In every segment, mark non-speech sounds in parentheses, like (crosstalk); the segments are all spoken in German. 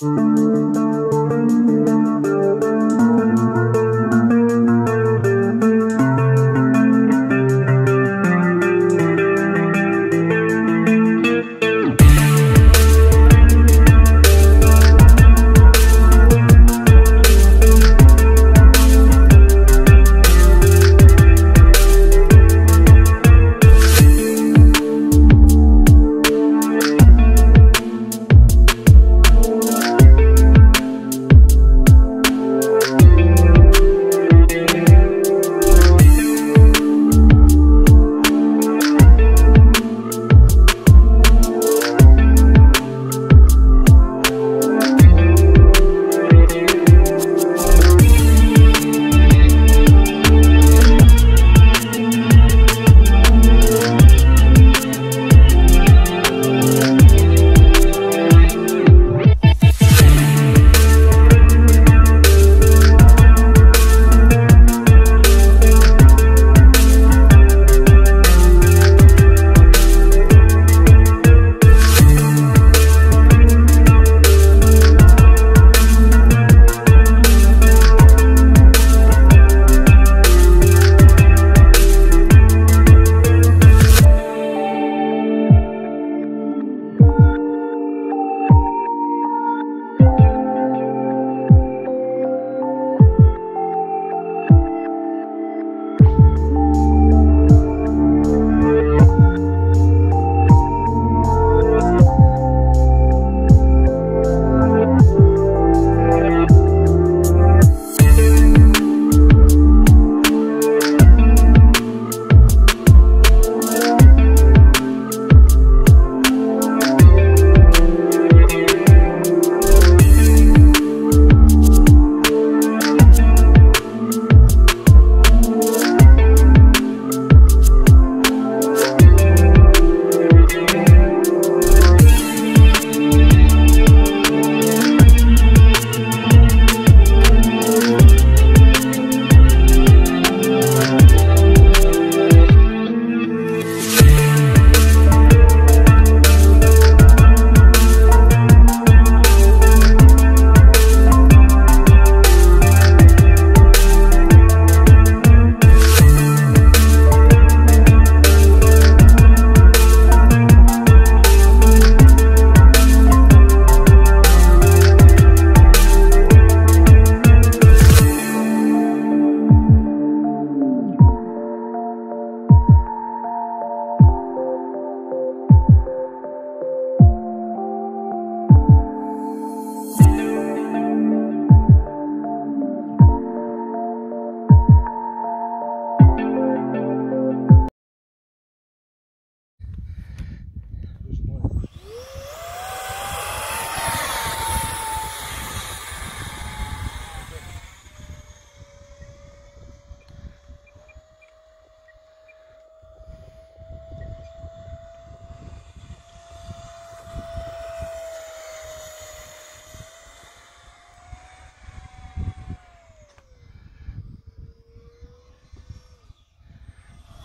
Música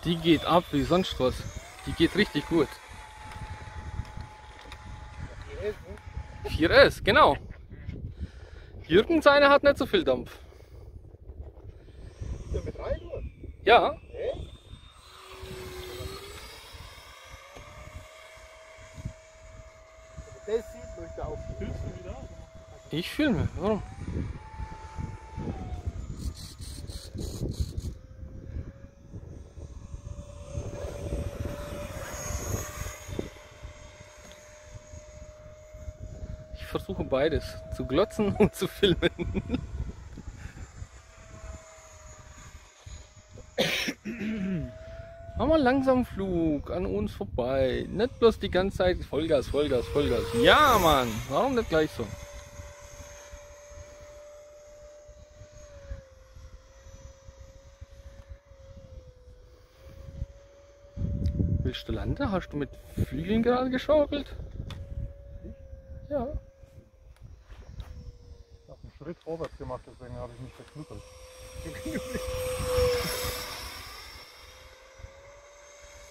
Die geht ab wie sonst was. Die geht richtig gut. 4S, genau. Jürgen seine hat nicht so viel Dampf. Ja, mit rein, oder? Ja, Das sieht man da auf. Hilfst du wieder? ich filme. Warum? Versuche beides, zu glotzen und zu filmen. Mal langsam Flug an uns vorbei. Nicht bloß die ganze Zeit Vollgas, Vollgas, Vollgas. Ja, Mann. Warum nicht gleich so? Willst du landen? Hast du mit Flügeln gerade geschaukelt? Ja. Ich habe einen Schritt vorwärts gemacht, deswegen habe ich mich verknuppelt.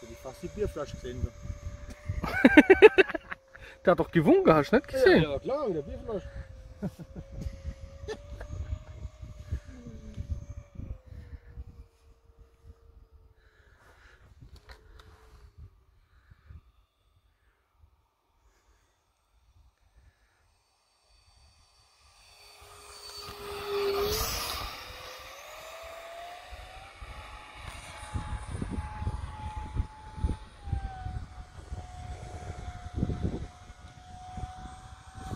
Hätte ich fast die Bierflasche gesehen. (laughs) Der hat doch gewunken, hast du nicht gesehen? Ja, klar, mit der Bierflasche. (laughs)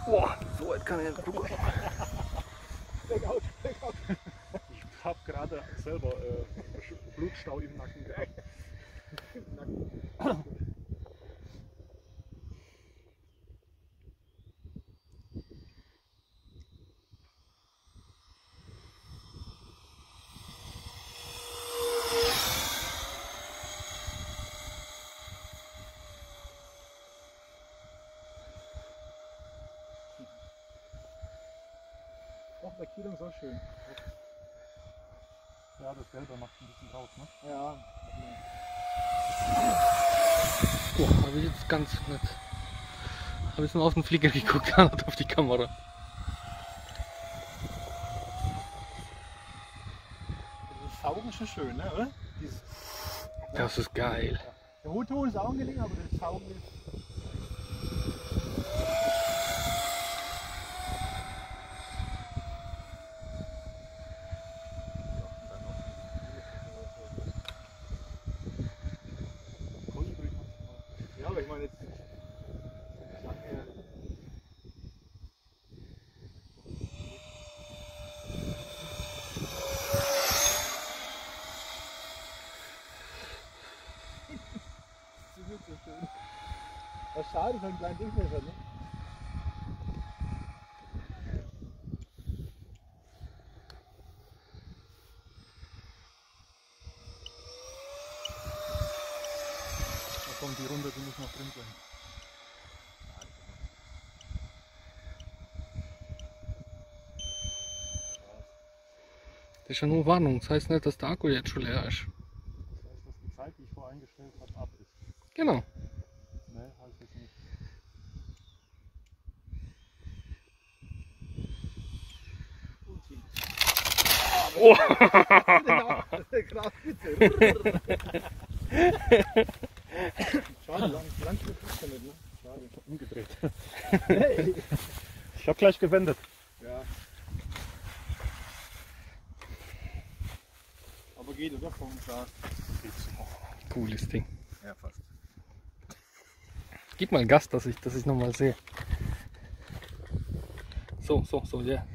Boah, so weit kann ich nicht gucken. Blackout, Blackout. Ich hab gerade selber äh, Blutstau im Nacken gehabt. Auch bei Kielung so schön. Ja, das Gelbe macht ein bisschen raus, ne? Ja. Boah, habe ich jetzt ganz nicht. Habe ich nur auf den Flicker geguckt, (laughs) nicht auf die Kamera. Das Saugen ist schon schön, ne? Oder? Dieses, Das ist geil. der Hutton ist auch angelegen, aber das Saugen ist. Ja, aber ich meine jetzt. ich sag mir, Das ist nicht so schön. Für einen kleinen Durchmesser, ne? Da kommt die Runde, die muss noch drin sein. Das ist ja nur Warnung. Das heißt nicht, dass der Akku jetzt schon leer ist. Das heißt, dass die Zeit, die ich vorher eingestellt habe, ab ist. Genau. Ne, heißt es nicht. Oh. Schade, lang, lang damit, ne? Schade. Umgedreht. Hey. Ich habe gleich gewendet. Ja. Aber geht, oder? Vom Start. Cooles Ding. Ja, fast. Gib mal Gas, dass ich, dass ich nochmal sehe. So, so, so, ja.